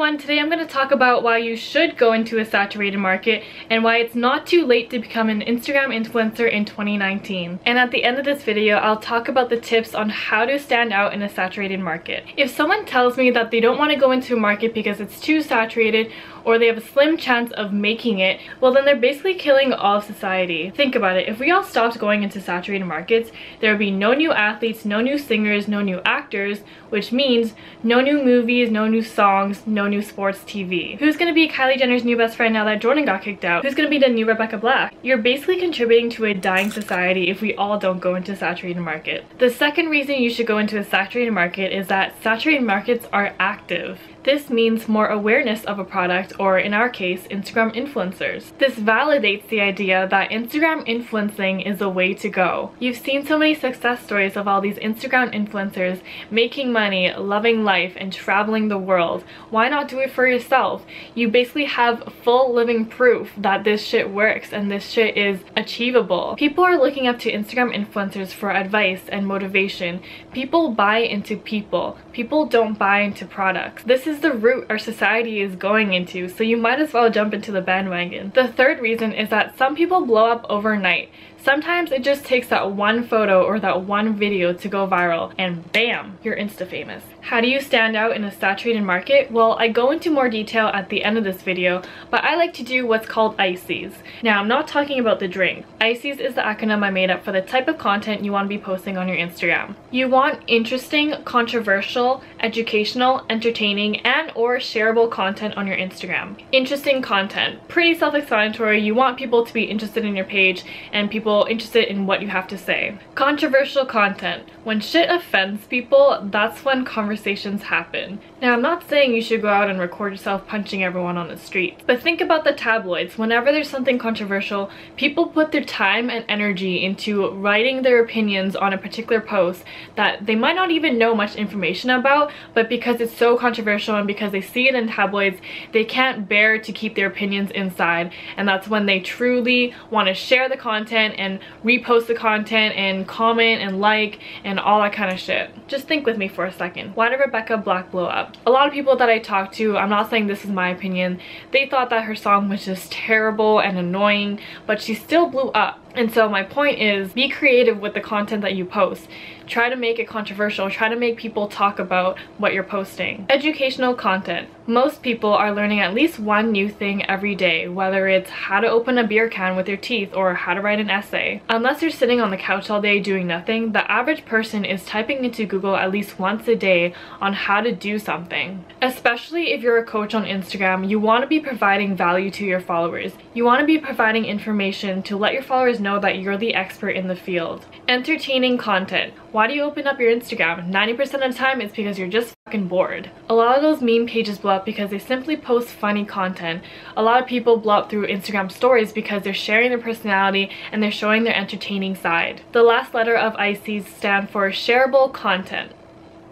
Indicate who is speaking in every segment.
Speaker 1: everyone, today I'm going to talk about why you should go into a saturated market and why it's not too late to become an Instagram influencer in 2019. And at the end of this video, I'll talk about the tips on how to stand out in a saturated market. If someone tells me that they don't want to go into a market because it's too saturated or they have a slim chance of making it, well then they're basically killing all of society. Think about it, if we all stopped going into saturated markets, there would be no new athletes, no new singers, no new actors, which means no new movies, no new songs, no new sports TV. Who's gonna be Kylie Jenner's new best friend now that Jordyn got kicked out? Who's gonna be the new Rebecca Black? You're basically contributing to a dying society if we all don't go into saturated market. The second reason you should go into a saturated market is that saturated markets are active. This means more awareness of a product or in our case, Instagram influencers. This validates the idea that Instagram influencing is the way to go. You've seen so many success stories of all these Instagram influencers making money, loving life, and traveling the world. Why not do it for yourself? You basically have full living proof that this shit works and this shit is achievable. People are looking up to Instagram influencers for advice and motivation. People buy into people. People don't buy into products. This is the route our society is going into, so you might as well jump into the bandwagon. The third reason is that some people blow up overnight. Sometimes it just takes that one photo or that one video to go viral and bam, you're insta famous. How do you stand out in a saturated market? Well, I go into more detail at the end of this video, but I like to do what's called ICES. Now, I'm not talking about the drink. ICES is the acronym I made up for the type of content you want to be posting on your Instagram. You want interesting, controversial, educational, entertaining, and or shareable content on your Instagram. Interesting content. Pretty self-explanatory. You want people to be interested in your page and people interested in what you have to say. Controversial content. When shit offends people, that's when conversations happen. Now, I'm not saying you should go out and record yourself punching everyone on the street, but think about the tabloids. Whenever there's something controversial, people put their time and energy into writing their opinions on a particular post that they might not even know much information about, but because it's so controversial and because they see it in tabloids, they can't bear to keep their opinions inside, and that's when they truly want to share the content and repost the content and comment and like and all that kind of shit. Just think with me for a second. Why did Rebecca Black blow up? A lot of people that I talked to, I'm not saying this is my opinion, they thought that her song was just terrible and annoying, but she still blew up. And so my point is be creative with the content that you post. Try to make it controversial. Try to make people talk about what you're posting. Educational content. Most people are learning at least one new thing every day, whether it's how to open a beer can with your teeth or how to write an essay. Unless you're sitting on the couch all day doing nothing, the average person is typing into Google at least once a day on how to do something. Especially if you're a coach on Instagram, you want to be providing value to your followers. You want to be providing information to let your followers know that you're the expert in the field. Entertaining content. Why do you open up your Instagram? 90% of the time it's because you're just fucking bored. A lot of those meme pages blow up because they simply post funny content. A lot of people blow up through Instagram stories because they're sharing their personality and they're showing their entertaining side. The last letter of ICES stand for shareable content.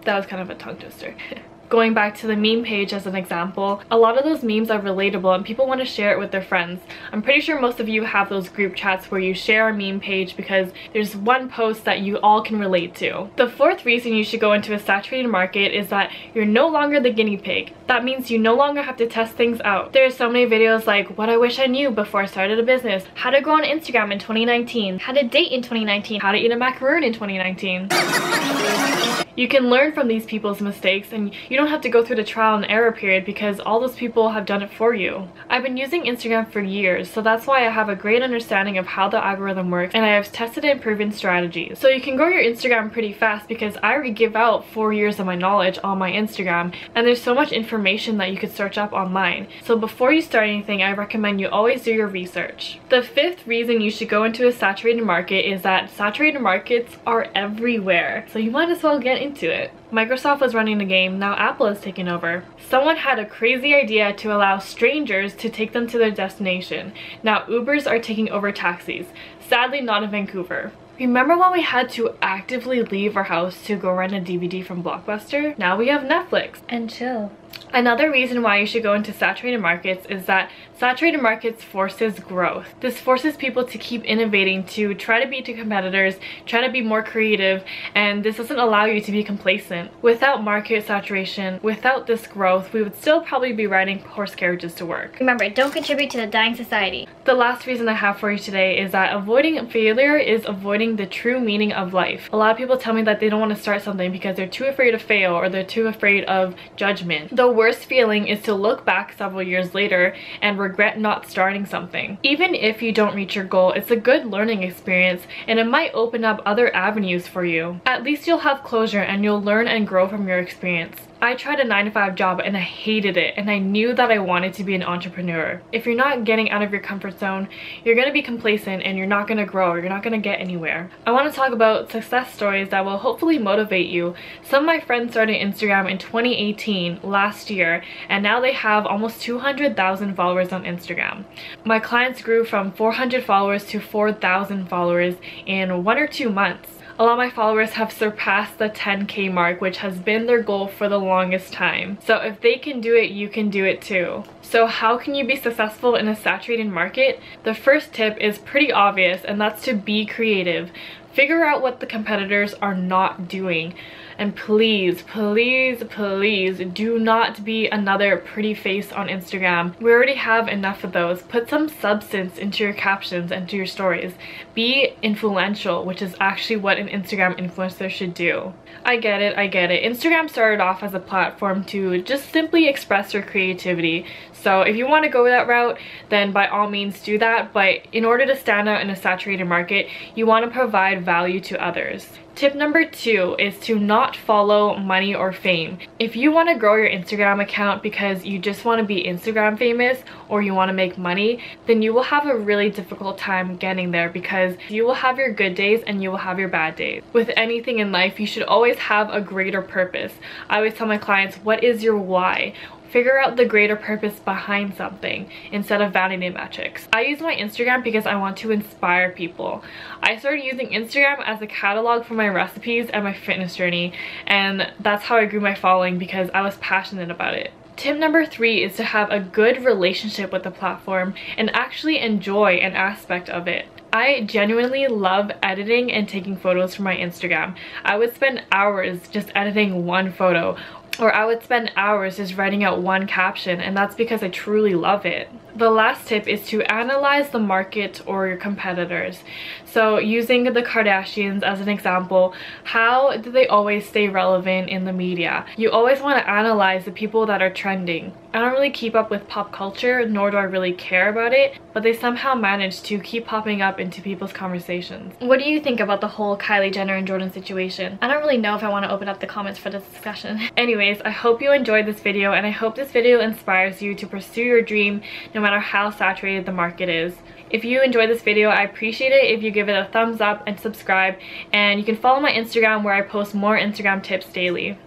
Speaker 1: That was kind of a tongue twister. going back to the meme page as an example, a lot of those memes are relatable and people want to share it with their friends. I'm pretty sure most of you have those group chats where you share a meme page because there's one post that you all can relate to. The fourth reason you should go into a saturated market is that you're no longer the guinea pig. That means you no longer have to test things out. There are so many videos like what I wish I knew before I started a business, how to grow on Instagram in 2019, how to date in 2019, how to eat a macaroon in 2019. You can learn from these people's mistakes and you don't have to go through the trial and error period because all those people have done it for you. I've been using Instagram for years, so that's why I have a great understanding of how the algorithm works and I have tested and proven strategies. So you can grow your Instagram pretty fast because I already give out four years of my knowledge on my Instagram and there's so much information that you could search up online. So before you start anything, I recommend you always do your research. The fifth reason you should go into a saturated market is that saturated markets are everywhere. So you might as well get into it. Microsoft was running the game, now Apple is taking over. Someone had a crazy idea to allow strangers to take them to their destination. Now Ubers are taking over taxis, sadly not in Vancouver. Remember when we had to actively leave our house to go rent a DVD from Blockbuster? Now we have Netflix.
Speaker 2: And chill.
Speaker 1: Another reason why you should go into saturated markets is that saturated markets forces growth. This forces people to keep innovating, to try to beat the competitors, try to be more creative, and this doesn't allow you to be complacent. Without market saturation, without this growth, we would still probably be riding horse carriages to work.
Speaker 2: Remember, don't contribute to the dying society.
Speaker 1: The last reason I have for you today is that avoiding failure is avoiding the true meaning of life. A lot of people tell me that they don't want to start something because they're too afraid to fail or they're too afraid of judgment. The worst feeling is to look back several years later and regret not starting something. Even if you don't reach your goal, it's a good learning experience and it might open up other avenues for you. At least you'll have closure and you'll learn and grow from your experience. I tried a 9 to 5 job and I hated it and I knew that I wanted to be an entrepreneur. If you're not getting out of your comfort zone, you're going to be complacent and you're not going to grow, you're not going to get anywhere. I want to talk about success stories that will hopefully motivate you. Some of my friends started Instagram in 2018, last year, and now they have almost 200,000 followers on Instagram. My clients grew from 400 followers to 4,000 followers in one or two months. A lot of my followers have surpassed the 10k mark which has been their goal for the longest time. So if they can do it, you can do it too. So how can you be successful in a saturated market? The first tip is pretty obvious and that's to be creative. Figure out what the competitors are not doing. And please, please, please do not be another pretty face on Instagram. We already have enough of those. Put some substance into your captions and to your stories. Be influential, which is actually what an Instagram influencer should do. I get it, I get it. Instagram started off as a platform to just simply express your creativity. So if you want to go that route, then by all means do that. But in order to stand out in a saturated market, you want to provide value to others. Tip number two is to not follow money or fame. If you want to grow your Instagram account because you just want to be Instagram famous or you want to make money, then you will have a really difficult time getting there because you will have your good days and you will have your bad days. With anything in life, you should always have a greater purpose. I always tell my clients, what is your why? Figure out the greater purpose behind something instead of vanity metrics. I use my Instagram because I want to inspire people. I started using Instagram as a catalog for my recipes and my fitness journey and that's how I grew my following because I was passionate about it. Tip number three is to have a good relationship with the platform and actually enjoy an aspect of it. I genuinely love editing and taking photos for my Instagram. I would spend hours just editing one photo or I would spend hours just writing out one caption and that's because I truly love it. The last tip is to analyze the market or your competitors. So using the Kardashians as an example, how do they always stay relevant in the media? You always want to analyze the people that are trending. I don't really keep up with pop culture, nor do I really care about it, but they somehow manage to keep popping up into people's conversations. What do you think about the whole Kylie Jenner and Jordyn situation? I don't really know if I want to open up the comments for this discussion. Anyways, I hope you enjoyed this video and I hope this video inspires you to pursue your dream no matter how saturated the market is. If you enjoyed this video, I appreciate it if you give it a thumbs up and subscribe. And you can follow my Instagram where I post more Instagram tips daily.